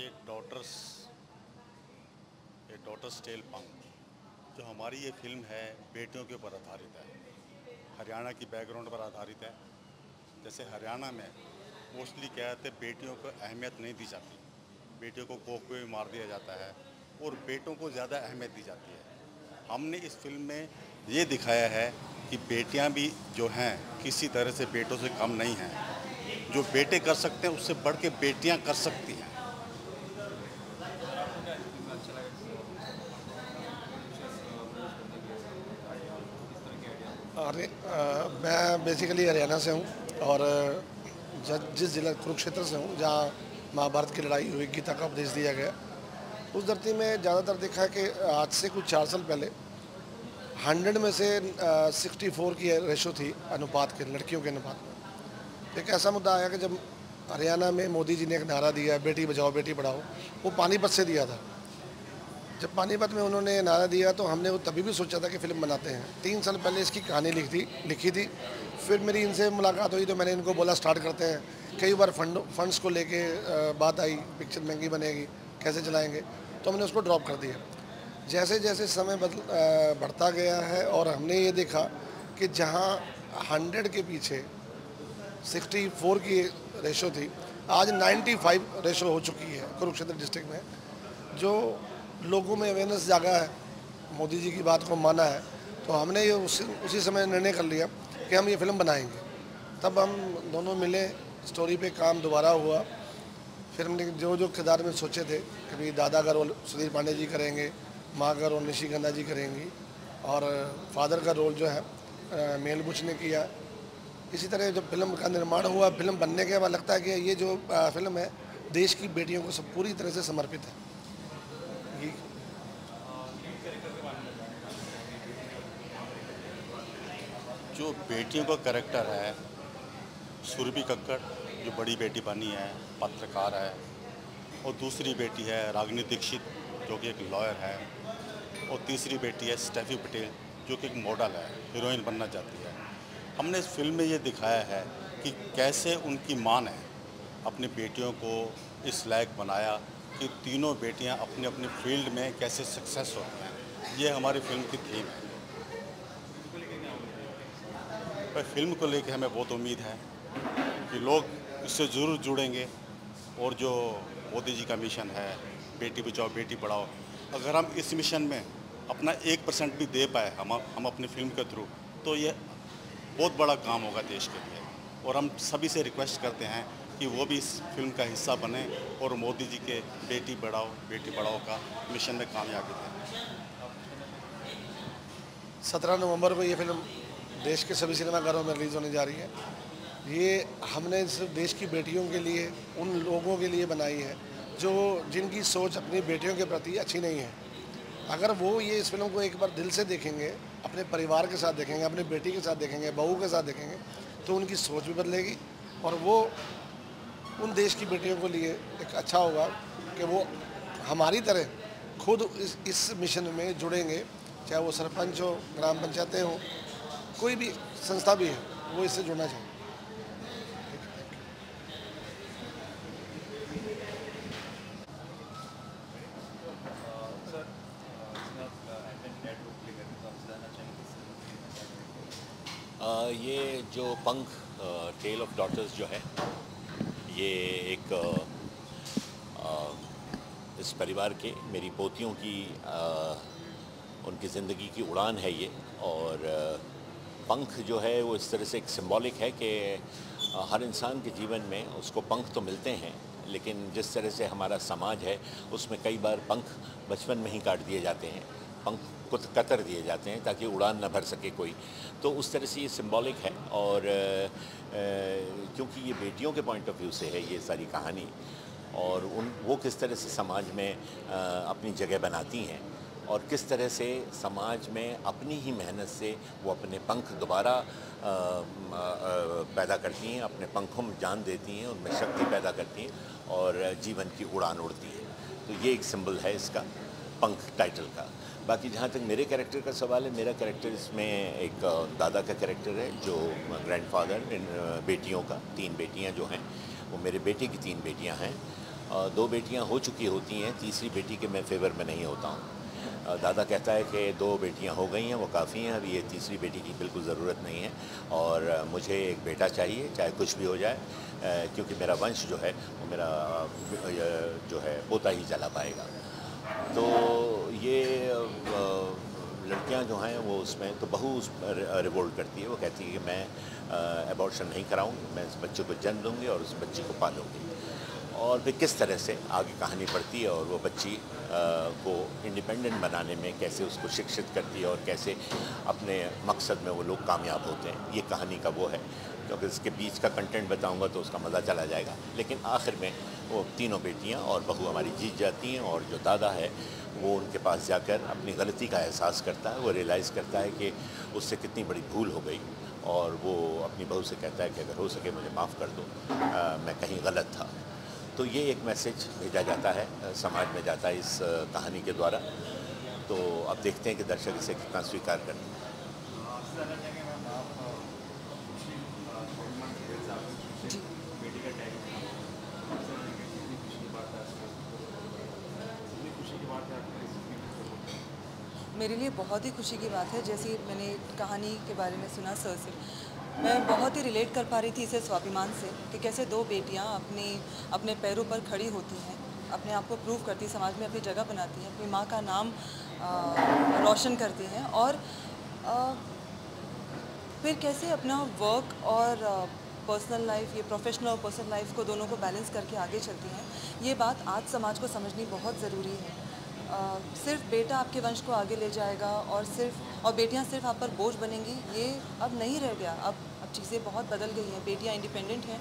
ये डॉटर्स ये daughters tell पंक जो हमारी ये फ़िल्म है, बेटियों के ऊपर आधारित है। हरियाणा की बैकग्राउंड पर आधारित है। जैसे हरियाणा में मोस्टली क्या है बेटियों को अहमियत नहीं दी जाती। बेटियों को कोख में मार दिया जाता है और बेटों को ज़्यादा अहमियत दी जाती है। हमने इस फ़िल्म में ये दिखाया है कि बेटियाँ भी जो हैं, किसी तरह से बेटों से कम नहीं हैं। जो बेटे कर सकते हैं, उससे बढ़ के बेटियाँ कर सकती हैं। मैं बेसिकली हरियाणा से हूँ और जिस जिला कुरुक्षेत्र से हूँ, जहाँ महाभारत की लड़ाई हुई, गीता का उपदेश दिया गया, उस धरती में ज़्यादातर देखा है कि आज से कुछ चार साल पहले हंड्रेड में से सिक्सटी फोर की रेशो थी अनुपात के, लड़कियों के अनुपात में। एक ऐसा मुद्दा आया कि जब हरियाणा में मोदी जी ने एक नारा दिया बेटी बचाओ, बेटी पढ़ाओ, वो पानीपत से दिया था। जब पानीपत में उन्होंने नारा दिया तो हमने वो तभी भी सोचा था कि फ़िल्म बनाते हैं। तीन साल पहले इसकी कहानी लिख थी, लिखी थी। फिर मेरी इनसे मुलाकात हुई तो मैंने इनको बोला, स्टार्ट करते हैं। कई बार फंड, फंड्स को लेके बात आई, पिक्चर महँगी बनेगी, कैसे चलाएँगे? तो हमने उसको ड्रॉप कर दिया। जैसे जैसे समय बदल बढ़ता गया है और हमने ये देखा कि जहाँ हंड्रेड के पीछे 64 की रेशो थी, आज 95 रेशो हो चुकी है कुरुक्षेत्र डिस्ट्रिक्ट में, जो लोगों में अवेयरनेस जागा है। मोदी जी की बात को माना है। तो हमने ये उसी उसी समय निर्णय कर लिया कि हम ये फ़िल्म बनाएँगे। तब हम दोनों मिले स्टोरी पे काम दोबारा हुआ। फिर हमने जो जो किरदार में सोचे थे कभी दादा का रोल सुधीर पांडे जी करेंगे माँ का रोल निशी गंधा जी करेंगी और फादर का रोल जो है अ, मेल बुच ने किया। इसी तरह जब फ़िल्म का निर्माण हुआ फ़िल्म बनने के बाद लगता है कि ये जो फ़िल्म है देश की बेटियों को सब पूरी तरह से समर्पित है। जो। बेटियों का करेक्टर है, सुरभि कक्कड़, जो बड़ी बेटी बनी है, पत्रकार है, और दूसरी बेटी है रागिनी दीक्षित, जो कि एक लॉयर है, और तीसरी बेटी है स्टेफी पटेल, जो कि एक मॉडल है हीरोइन बनना चाहती है। हमने इस फ़िल्म में ये दिखाया है कि कैसे उनकी माँ ने अपनी बेटियों को इस लायक बनाया कि तीनों बेटियाँ अपने अपनी फ़ील्ड में कैसे सक्सेस होती हैं। ये हमारी फ़िल्म की थीम है। पर फ़िल्म को लेकर हमें बहुत उम्मीद है कि लोग इससे ज़रूर जुड़ेंगे और जो मोदी जी का मिशन है, बेटी बचाओ, बेटी पढ़ाओ, अगर हम इस मिशन में अपना एक परसेंट भी दे पाए हम हम अपनी फ़िल्म के थ्रू तो ये बहुत बड़ा काम होगा देश के लिए। और हम सभी से रिक्वेस्ट करते हैं कि वो भी इस फ़िल्म का हिस्सा बने और मोदी जी के बेटी बढ़ाओ, बेटी पढ़ाओ का मिशन में कामयाबी दें सत्रह नवंबर को ये फ़िल्म देश के सभी सिनेमाघरों में रिलीज़ होने जा रही है। ये हमने सिर्फ़ देश की बेटियों के लिए, उन लोगों के लिए बनाई है, जो जिनकी सोच अपनी बेटियों के प्रति अच्छी नहीं है। अगर वो ये इस फ़िल्म को एक बार दिल से देखेंगे, अपने परिवार के साथ देखेंगे, अपनी बेटी के साथ देखेंगे, बहू के साथ देखेंगे तो उनकी सोच भी बदलेगी और वो उन देश की बेटियों के लिए एक अच्छा होगा कि वो हमारी तरह खुद इस इस मिशन में जुड़ेंगे, चाहे वो सरपंच हो, ग्राम पंचायतें हो, कोई भी संस्था भी है, वो इससे जुड़ना चाहिए ये जो पंख टेल ऑफ़ डॉटर्स जो है ये एक आ, इस परिवार के मेरी पोतियों की आ, उनकी ज़िंदगी की उड़ान है ये। और पंख जो है वो इस तरह से एक सिंबॉलिक है कि हर इंसान के जीवन में उसको पंख तो मिलते हैं लेकिन जिस तरह से हमारा समाज है उसमें कई बार पंख बचपन में ही काट दिए जाते हैं। पंख को कतर दिए जाते हैं ताकि उड़ान न भर सके कोई। तो उस तरह से ये सिंबॉलिक है और क्योंकि ये बेटियों के पॉइंट ऑफ़ व्यू से है ये सारी कहानी और उन वो किस तरह से समाज में अ, अपनी जगह बनाती हैं और किस तरह से समाज में अपनी ही मेहनत से वो अपने पंख दोबारा पैदा करती हैं अपने पंखों में जान देती हैं उनमें शक्ति पैदा करती हैं और जीवन की उड़ान उड़ती है। तो ये एक सिंबल है इसका पंख टाइटल का। बाकी जहाँ तक मेरे कैरेक्टर का सवाल है, मेरा कैरेक्टर इसमें एक दादा का कैरेक्टर है, जो ग्रैंडफादर इन बेटियों का, तीन बेटियाँ जो हैं, वो मेरे बेटे की तीन बेटियाँ हैं। दो बेटियाँ हो चुकी होती हैं, तीसरी बेटी के मैं फेवर में नहीं होता हूँ। दादा कहता है कि दो बेटियाँ हो गई हैं, वो काफ़ी हैं अभी ये तीसरी बेटी की बिल्कुल ज़रूरत नहीं है और मुझे एक बेटा चाहिए, चाहे कुछ भी हो जाए क्योंकि मेरा वंश जो है, वो मेरा जो है, पोता ही चला पाएगा। तो ये लड़कियाँ जो हैं वो उसमें तो बहू उस रिवोल्ट करती है। वो कहती है कि मैं एबॉर्शन नहीं कराऊँगी मैं इस बच्चे को जन्म दूँगी और उस बच्चे को पालूँगी। और फिर किस तरह से आगे कहानी पढ़ती है और वो बच्ची को इंडिपेंडेंट बनाने में कैसे उसको शिक्षित करती है और कैसे अपने मकसद में वो लोग कामयाब होते हैं, ये कहानी का वो है। क्योंकि इसके बीच का कंटेंट बताऊँगा तो उसका मज़ा चला जाएगा। लेकिन आखिर में वो तीनों बेटियाँ और बहू हमारी जीत जाती हैं और जो दादा है वो उनके पास जाकर अपनी गलती का एहसास करता है वो रियलाइज़ करता है कि उससे कितनी बड़ी भूल हो गई और वो अपनी बहू से कहता है कि अगर हो सके मुझे माफ़ कर दो। आ, मैं कहीं गलत था। तो ये एक मैसेज भेजा जाता है समाज में जाता है इस कहानी के द्वारा। तो अब देखते हैं कि दर्शक इसे कितना स्वीकार करते हैं। मेरे लिए बहुत ही खुशी की बात है जैसे मैंने कहानी के बारे में सुना सर से। मैं बहुत ही रिलेट कर पा रही थी इसे स्वाभिमान से कि कैसे दो बेटियाँ अपने अपने पैरों पर खड़ी होती हैं अपने आप को प्रूव करती हैं समाज में अपनी जगह बनाती हैं अपनी माँ का नाम रोशन करती हैं और आ, फिर कैसे अपना वर्क और पर्सनल लाइफ ये प्रोफेशनल और पर्सनल लाइफ को दोनों को बैलेंस करके आगे चलती हैं ये बात आज समाज को समझनी बहुत ज़रूरी है। सिर्फ़ बेटा आपके वंश को आगे ले जाएगा और सिर्फ़ और बेटियाँ सिर्फ़ आप पर बोझ बनेंगी ये अब नहीं रह गया। अब अब चीज़ें बहुत बदल गई हैं। बेटियाँ इंडिपेंडेंट हैं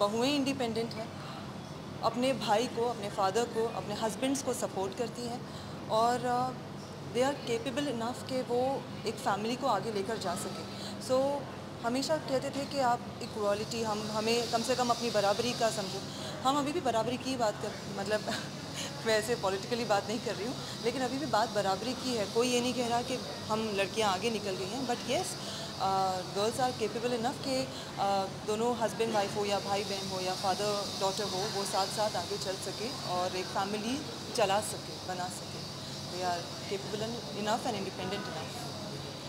बहुएँ इंडिपेंडेंट हैं। अपने भाई को अपने फादर को अपने हस्बैंड्स को सपोर्ट करती हैं और दे आर केपेबल इनफ के वो एक फैमिली को आगे लेकर जा सकें। सो so, हमेशा कहते थे कि आप इक्वालिटी हम हमें कम से कम अपनी बराबरी का समझो। हम अभी भी बराबरी की बात कर मतलब मैं ऐसे पॉलिटिकली बात नहीं कर रही हूँ, लेकिन अभी भी बात बराबरी की है। कोई ये नहीं कह रहा कि हम लड़कियाँ आगे निकल गई हैं but yes girls are capable enough कि दोनों हस्बैंड वाइफ हो या भाई बहन हो या फादर डॉटर हो, वो साथ साथ आगे चल सके और एक फैमिली चला सके, बना सके। They are capable enough and independent enough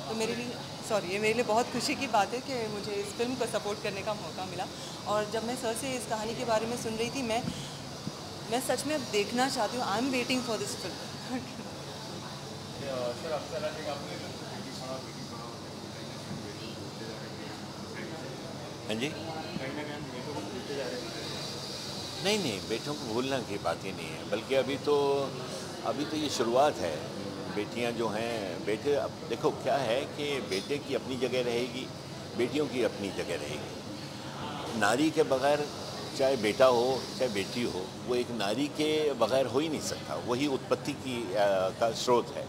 तो मेरे लिए सॉरी ये मेरे लिए बहुत खुशी की बात है कि मुझे इस फ़िल्म को सपोर्ट करने का मौका मिला। और जब मैं सर से इस कहानी के बारे में सुन रही थी, मैं मैं सच में अब देखना चाहती हूँ। I am waiting for this film हाँ जी। नहीं नहीं, बेटों को भूलना की बात ही नहीं है। बल्कि अभी तो अभी तो ये शुरुआत है। बेटियाँ जो हैं, बेटे, अब देखो क्या है कि बेटे की अपनी जगह रहेगी, बेटियों की अपनी जगह रहेगी। नारी के बगैर चाहे बेटा हो चाहे बेटी हो वो एक नारी के बगैर हो ही नहीं सकता। वही उत्पत्ति की आ, का स्रोत है।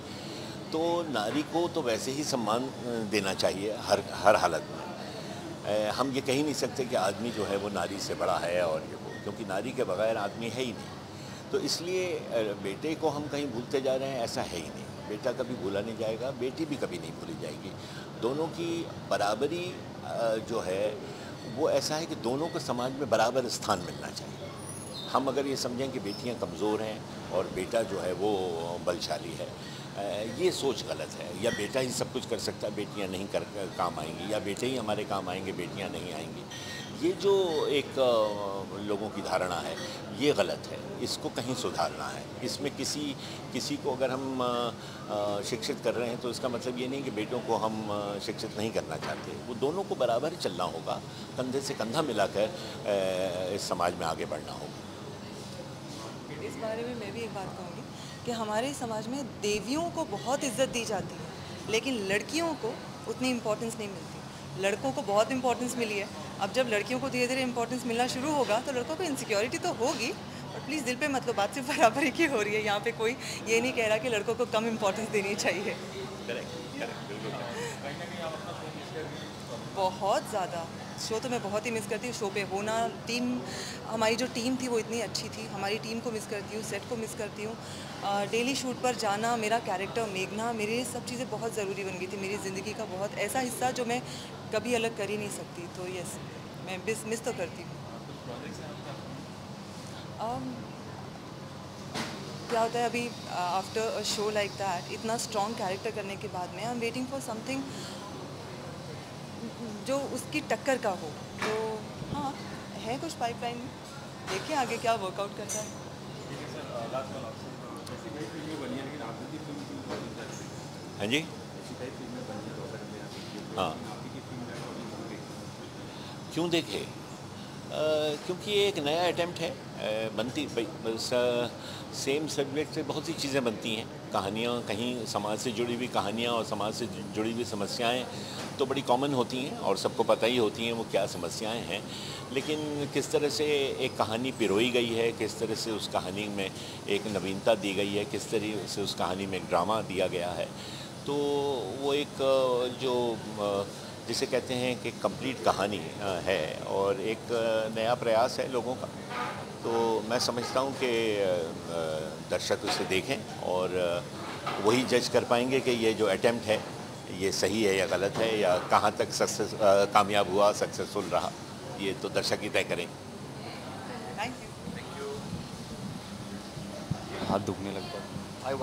तो नारी को तो वैसे ही सम्मान देना चाहिए हर हर हालत में। हम ये कह ही नहीं सकते कि आदमी जो है वो नारी से बड़ा है और ये वो क्योंकि नारी के बगैर आदमी है ही नहीं। तो इसलिए बेटे को हम कहीं भूलते जा रहे हैं ऐसा है ही नहीं। बेटा कभी भूला नहीं जाएगा बेटी भी कभी नहीं भूली जाएगी। दोनों की बराबरी जो है वो ऐसा है कि दोनों को समाज में बराबर स्थान मिलना चाहिए। हम अगर ये समझें कि बेटियाँ कमज़ोर हैं और बेटा जो है वो बलशाली है ये सोच गलत है। या बेटा ही सब कुछ कर सकता है, बेटियाँ नहीं कर, काम आएँगी। या बेटे ही हमारे काम आएँगे, बेटियाँ नहीं आएँगी। ये जो एक लोगों की धारणा है, ये गलत है। इसको कहीं सुधारना है। इसमें किसी किसी को अगर हम शिक्षित कर रहे हैं तो इसका मतलब ये नहीं कि बेटों को हम शिक्षित नहीं करना चाहते। वो दोनों को बराबर चलना होगा। कंधे से कंधा मिलाकर इस समाज में आगे बढ़ना होगा। इस बारे में मैं भी एक बात कहूँगी कि हमारे समाज में देवियों को बहुत इज़्ज़त दी जाती है, लेकिन लड़कियों को उतनी इम्पोर्टेंस नहीं मिलती। लड़कों को बहुत इम्पोर्टेंस मिली है। अब जब लड़कियों को धीरे धीरे इंपॉर्टेंस मिलना शुरू होगा तो लड़कों को इनसिक्योरिटी तो होगी और प्लीज़ दिल पे मतलब बात सिर्फ़ बराबरी की हो रही है। यहाँ पे कोई ये नहीं कह रहा कि लड़कों को कम इम्पोर्टेंस देनी चाहिए। बहुत ज़्यादा। शो तो मैं बहुत ही मिस करती हूँ। शो पे होना टीम हमारी जो टीम थी वो इतनी अच्छी थी। हमारी टीम को मिस करती हूँ सेट को मिस करती हूँ। डेली शूट पर जाना मेरा कैरेक्टर मेघना मेरे सब चीज़ें बहुत ज़रूरी बन गई थी। मेरी ज़िंदगी का बहुत ऐसा हिस्सा जो मैं कभी अलग कर ही नहीं सकती। तो यस मैं मिस मिस तो करती हूँ। क्या होता है अभी after a show like that इतना स्ट्रॉन्ग कैरेक्टर करने के बाद में I am waiting for something जो उसकी टक्कर का हो। तो हाँ है कुछ पाइपलाइन देखिए आगे क्या वर्कआउट करता है। हाँ जी। हाँ। क्यों देखे? क्योंकि ये एक नया अटैम्प्ट है। बनती सेम सब्जेक्ट से बहुत सी चीज़ें बनती हैं। कहानियाँ, कहीं समाज से जुड़ी हुई कहानियाँ और समाज से जुड़ी हुई समस्याएँ तो बड़ी कॉमन होती हैं और सबको पता ही होती हैं वो क्या समस्याएँ हैं। लेकिन किस तरह से एक कहानी पिरोई गई है, किस तरह से उस कहानी में एक नवीनता दी गई है, किस तरह से उस कहानी में ड्रामा दिया गया है तो वो एक, जो जिसे कहते हैं कि कंप्लीट कहानी है और एक नया प्रयास है लोगों का। तो मैं समझता हूँ कि दर्शक उसे देखें और वही जज कर पाएँगे कि ये जो अटेम्प्ट है ये सही है या गलत है या कहाँ तक सक्सेस कामयाब हुआ सक्सेसफुल रहा ये तो दर्शक ही तय करें थैंक हाथ दुखने लगता है।